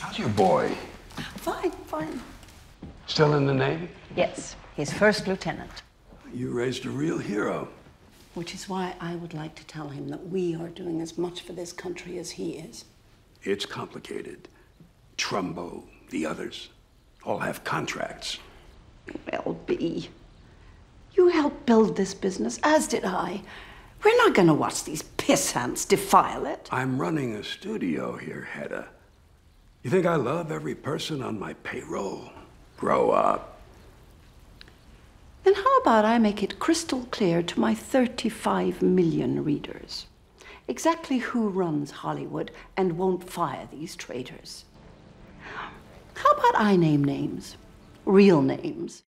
How's your boy? Fine, fine. Still in the Navy? Yes, he's first lieutenant. You raised a real hero. Which is why I would like to tell him that we are doing as much for this country as he is. It's complicated. Trumbo, the others, all have contracts. LB, you helped build this business, as did I. We're not gonna watch these pissants defile it. I'm running a studio here, Hedda. You think I love every person on my payroll? Grow up. Then how about I make it crystal clear to my 35 million readers exactly who runs Hollywood and won't fire these traitors? How about I name names? Real names.